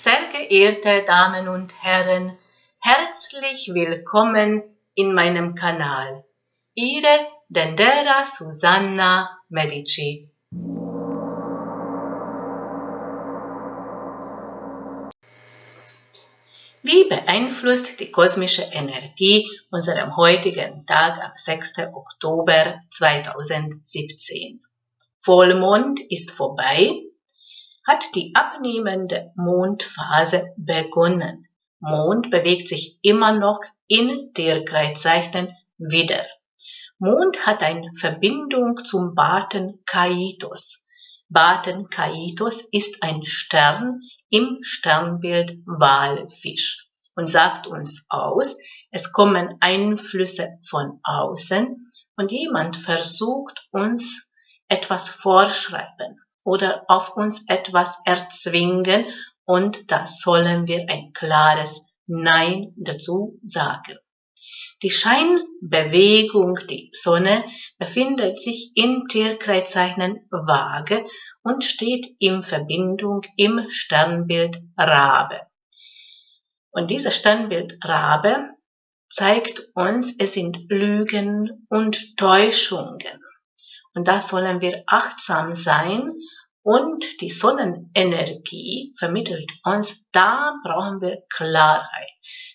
Sehr geehrte Damen und Herren, herzlich willkommen in meinem Kanal. Ihre Dendera Susanna Medici. Wie beeinflusst die kosmische Energie unseren heutigen Tag am 6. Oktober 2017? Vollmond ist vorbei, hat die abnehmende Mondphase begonnen. Mond bewegt sich immer noch in Tierkreiszeichen wieder. Mond hat eine Verbindung zum Baten Kaitos. Baten Kaitos ist ein Stern im Sternbild Walfisch und sagt uns aus, es kommen Einflüsse von außen und jemand versucht uns etwas vorschreiben oder auf uns etwas erzwingen und da sollen wir ein klares Nein dazu sagen. Die Scheinbewegung, die Sonne, befindet sich im Tierkreiszeichen Waage und steht in Verbindung im Sternbild Rabe. Und dieses Sternbild Rabe zeigt uns, es sind Lügen und Täuschungen. Und da sollen wir achtsam sein und die Sonnenenergie vermittelt uns, da brauchen wir Klarheit.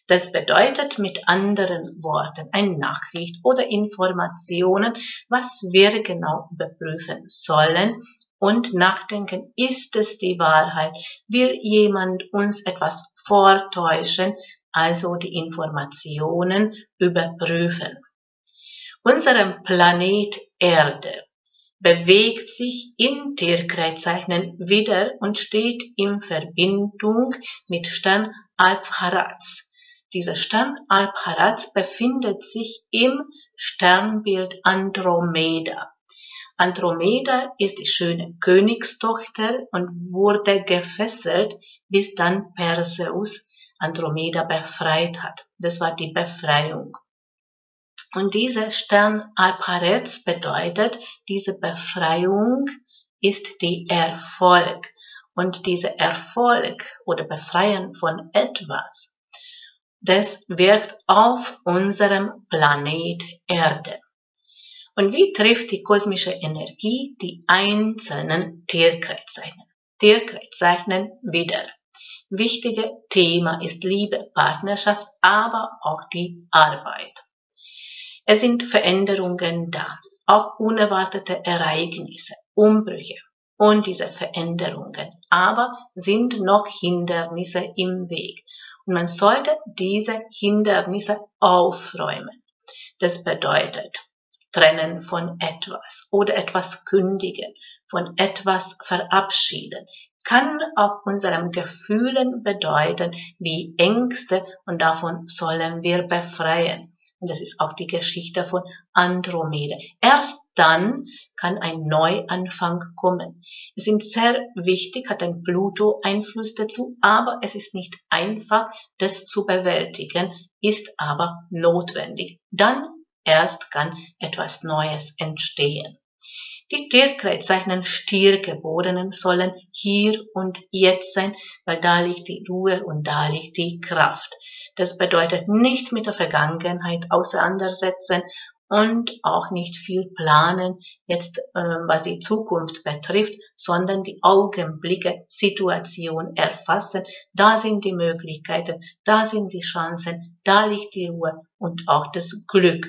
Das bedeutet mit anderen Worten eine Nachricht oder Informationen, was wir genau überprüfen sollen und nachdenken, ist es die Wahrheit? Will jemand uns etwas vortäuschen? Also die Informationen überprüfen. Unserem Planet Erde bewegt sich in Tierkreiszeichen wieder und steht in Verbindung mit Stern Alpharaz. Dieser Stern Alpharaz befindet sich im Sternbild Andromeda. Andromeda ist die schöne Königstochter und wurde gefesselt, bis dann Perseus Andromeda befreit hat. Das war die Befreiung. Und dieser Stern Alparetz bedeutet, diese Befreiung ist die Erfolg. Und dieser Erfolg oder Befreien von etwas, das wirkt auf unserem Planet Erde. Und wie trifft die kosmische Energie die einzelnen Tierkreiszeichen? Tierkreiszeichen wieder. Wichtige Thema ist Liebe, Partnerschaft, aber auch die Arbeit. Es sind Veränderungen da, auch unerwartete Ereignisse, Umbrüche und diese Veränderungen, aber sind noch Hindernisse im Weg. Und man sollte diese Hindernisse aufräumen. Das bedeutet, trennen von etwas oder etwas kündigen, von etwas verabschieden, kann auch unseren Gefühlen bedeuten wie Ängste und davon sollen wir befreien. Und das ist auch die Geschichte von Andromeda. Erst dann kann ein Neuanfang kommen. Es sind sehr wichtig, hat ein Pluto Einfluss dazu, aber es ist nicht einfach, das zu bewältigen, ist aber notwendig. Dann erst kann etwas Neues entstehen. Die Tierkreiszeichen Stiergeborenen sollen hier und jetzt sein, weil da liegt die Ruhe und da liegt die Kraft. Das bedeutet nicht mit der Vergangenheit auseinandersetzen und auch nicht viel planen, jetzt äh, was die Zukunft betrifft, sondern die Augenblicke, Situation erfassen. Da sind die Möglichkeiten, da sind die Chancen, da liegt die Ruhe und auch das Glück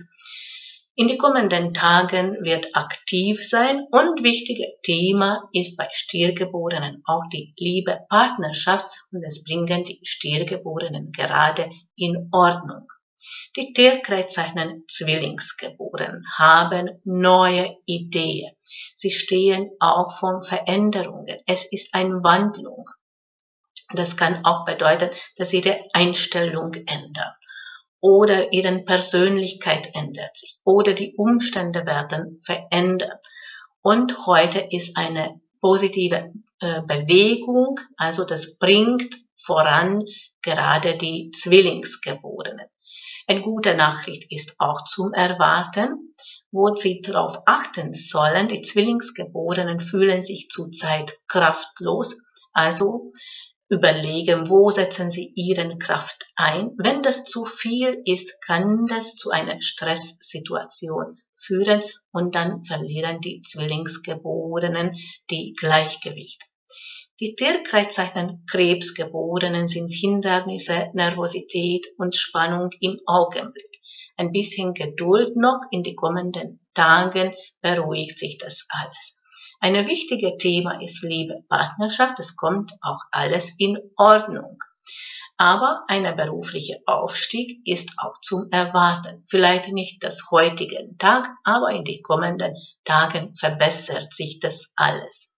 in den kommenden Tagen wird aktiv sein und wichtiges Thema ist bei Stiergeborenen auch die Liebe, Partnerschaft und es bringen die Stiergeborenen gerade in Ordnung. Die Tierkreiszeichen Zwillingsgeborenen haben neue Ideen. Sie stehen auch von Veränderungen. Es ist eine Wandlung. Das kann auch bedeuten, dass ihre Einstellung ändern oder ihre Persönlichkeit ändert sich oder die Umstände werden verändert. Und heute ist eine positive äh, Bewegung, also das bringt voran gerade die Zwillingsgeborenen. Eine gute Nachricht ist auch zum Erwarten, wo Sie darauf achten sollen, die Zwillingsgeborenen fühlen sich zurzeit kraftlos, also überlegen, wo setzen Sie Ihren Kraft ein. Wenn das zu viel ist, kann das zu einer Stresssituation führen und dann verlieren die Zwillingsgeborenen die Gleichgewicht. Die Tierkreiszeichen Krebsgeborenen sind Hindernisse, Nervosität und Spannung im Augenblick. Ein bisschen Geduld noch in die kommenden Tagen beruhigt sich das alles. Ein wichtiges Thema ist Liebe, Partnerschaft. Es kommt auch alles in Ordnung. Aber ein beruflicher Aufstieg ist auch zum Erwarten. Vielleicht nicht das heutige Tag, aber in den kommenden Tagen verbessert sich das alles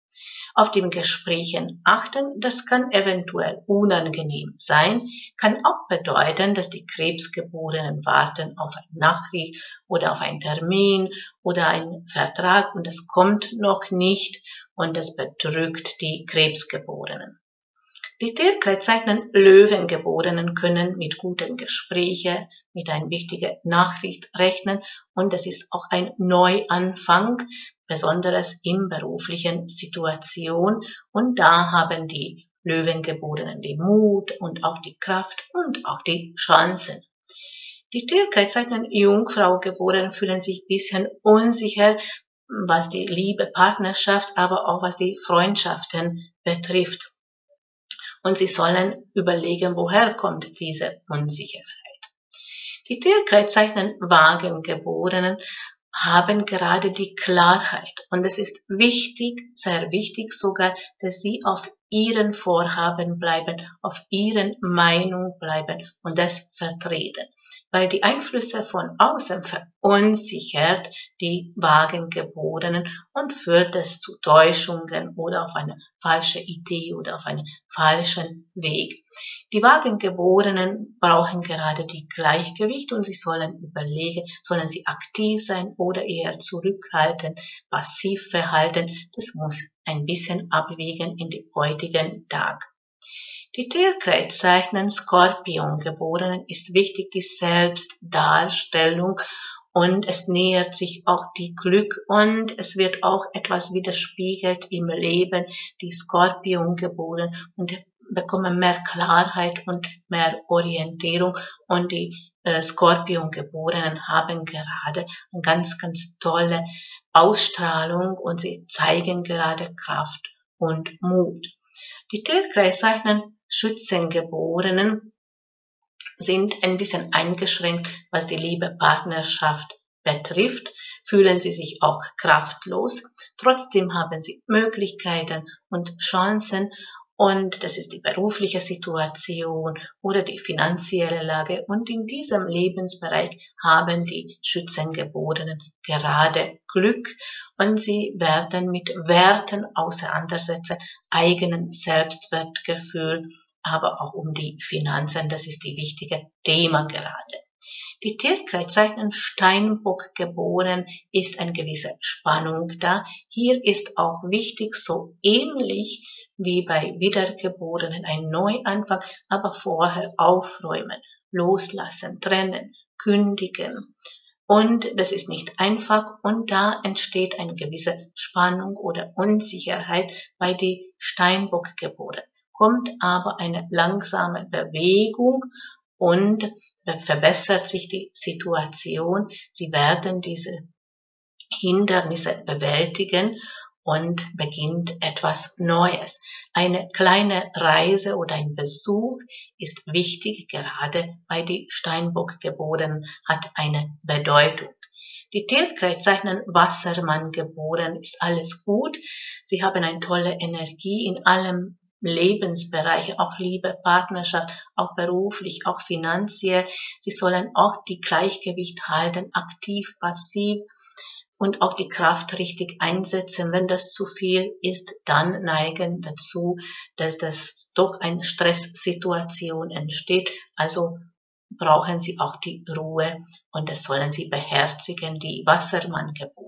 auf den Gesprächen achten. Das kann eventuell unangenehm sein, kann auch bedeuten, dass die Krebsgeborenen warten auf eine Nachricht oder auf einen Termin oder einen Vertrag und das kommt noch nicht und das bedrückt die Krebsgeborenen. Die Tierkreiszeichen Löwengeborenen können mit guten Gesprächen, mit einer wichtigen Nachricht rechnen und es ist auch ein Neuanfang, besonders in beruflichen Situation und da haben die Löwengeborenen die Mut und auch die Kraft und auch die Chancen. Die Tierkreiszeichen Jungfrau geboren fühlen sich ein bisschen unsicher, was die Liebe, Partnerschaft, aber auch was die Freundschaften betrifft und sie sollen überlegen, woher kommt diese Unsicherheit. Die Tierkreiszeichen Wagengeborenen haben gerade die Klarheit. Und es ist wichtig, sehr wichtig sogar, dass sie auf ihren Vorhaben bleiben, auf ihren Meinung bleiben und das vertreten weil die Einflüsse von außen verunsichert die Wagengeborenen und führt es zu Täuschungen oder auf eine falsche Idee oder auf einen falschen Weg. Die Wagengeborenen brauchen gerade die Gleichgewicht und sie sollen überlegen, sollen sie aktiv sein oder eher zurückhalten, passiv verhalten. Das muss ein bisschen abwiegen in den heutigen Tag. Die Tierkreiszeichen Skorpion geborenen ist wichtig die Selbstdarstellung und es nähert sich auch die Glück und es wird auch etwas widerspiegelt im Leben, die Skorpion geboren und bekommen mehr Klarheit und mehr Orientierung und die äh, Skorpion geborenen haben gerade eine ganz, ganz tolle Ausstrahlung und sie zeigen gerade Kraft und Mut. Die Tierkreiszeichen Schützengeborenen sind ein bisschen eingeschränkt, was die Liebe Partnerschaft betrifft, fühlen sie sich auch kraftlos. Trotzdem haben sie Möglichkeiten und Chancen und das ist die berufliche Situation oder die finanzielle Lage. Und in diesem Lebensbereich haben die Schützengeborenen gerade Glück und sie werden mit Werten auseinandersetzen, eigenen Selbstwertgefühl, aber auch um die Finanzen. Das ist die wichtige Thema gerade. Die Tierkreiszeichen Steinbock geboren ist eine gewisse Spannung da. Hier ist auch wichtig, so ähnlich wie bei Wiedergeborenen ein Neuanfang, aber vorher aufräumen, loslassen, trennen, kündigen. Und das ist nicht einfach und da entsteht eine gewisse Spannung oder Unsicherheit bei die Steinbock geboren. Kommt aber eine langsame Bewegung und verbessert sich die Situation. Sie werden diese Hindernisse bewältigen und beginnt etwas Neues. Eine kleine Reise oder ein Besuch ist wichtig, gerade bei die Steinbock geboren hat eine Bedeutung. Die Tierkreiszeichen Wassermann geboren ist alles gut. Sie haben eine tolle Energie in allem Lebensbereiche, auch Liebe, Partnerschaft, auch beruflich, auch finanziell. Sie sollen auch die Gleichgewicht halten, aktiv, passiv und auch die Kraft richtig einsetzen. Wenn das zu viel ist, dann neigen dazu, dass das doch eine Stresssituation entsteht. Also brauchen sie auch die Ruhe und das sollen sie beherzigen, die Wassermanngeborenen.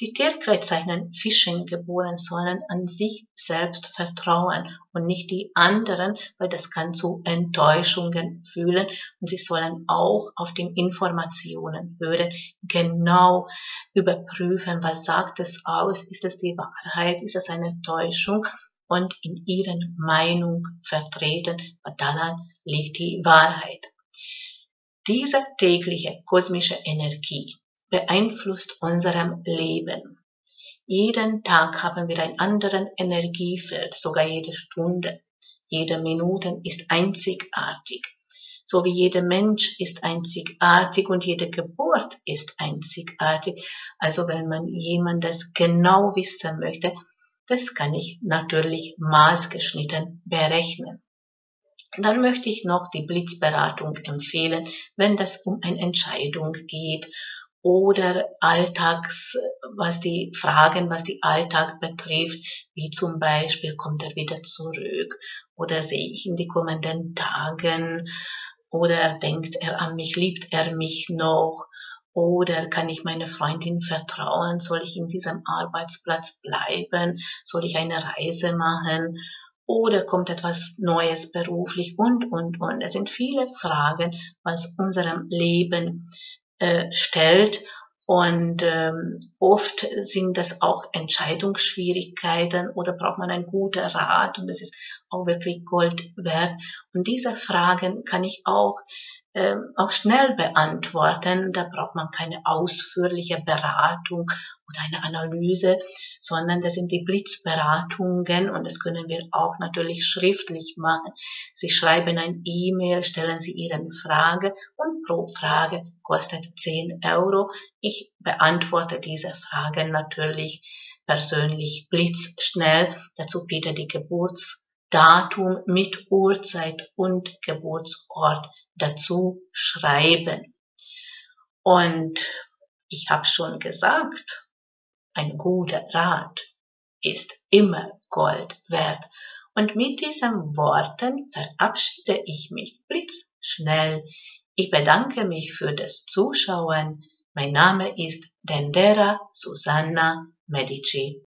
Die Tierkreiszeichen Fischen geboren sollen an sich selbst vertrauen und nicht die anderen, weil das kann zu Enttäuschungen führen und sie sollen auch auf den Informationen hören, genau überprüfen, was sagt es aus, ist es die Wahrheit, ist es eine Täuschung und in ihren Meinung vertreten, weil daran liegt die Wahrheit. Diese tägliche kosmische Energie beeinflusst unserem Leben. Jeden Tag haben wir einen anderen Energiefeld, sogar jede Stunde. Jede Minute ist einzigartig. So wie jeder Mensch ist einzigartig und jede Geburt ist einzigartig. Also wenn man jemandes genau wissen möchte, das kann ich natürlich maßgeschnitten berechnen. Dann möchte ich noch die Blitzberatung empfehlen, wenn das um eine Entscheidung geht oder Alltags, was die Fragen, was die Alltag betrifft, wie zum Beispiel kommt er wieder zurück oder sehe ich in die kommenden Tagen oder denkt er an mich, liebt er mich noch oder kann ich meine Freundin vertrauen? Soll ich in diesem Arbeitsplatz bleiben? Soll ich eine Reise machen? Oder kommt etwas Neues beruflich? Und, und, und. Es sind viele Fragen, was unserem Leben äh, stellt. Und ähm, oft sind das auch Entscheidungsschwierigkeiten oder braucht man einen guten Rat und das ist auch wirklich Gold wert. Und diese Fragen kann ich auch auch schnell beantworten. Da braucht man keine ausführliche Beratung oder eine Analyse, sondern das sind die Blitzberatungen und das können wir auch natürlich schriftlich machen. Sie schreiben ein E-Mail, stellen Sie Ihre Frage und pro Frage kostet 10 Euro. Ich beantworte diese Fragen natürlich persönlich blitzschnell. Dazu bitte die Geburts Datum mit Uhrzeit und Geburtsort dazu schreiben. Und ich habe schon gesagt, ein guter Rat ist immer Gold wert. Und mit diesen Worten verabschiede ich mich blitzschnell. Ich bedanke mich für das Zuschauen. Mein Name ist Dendera Susanna Medici.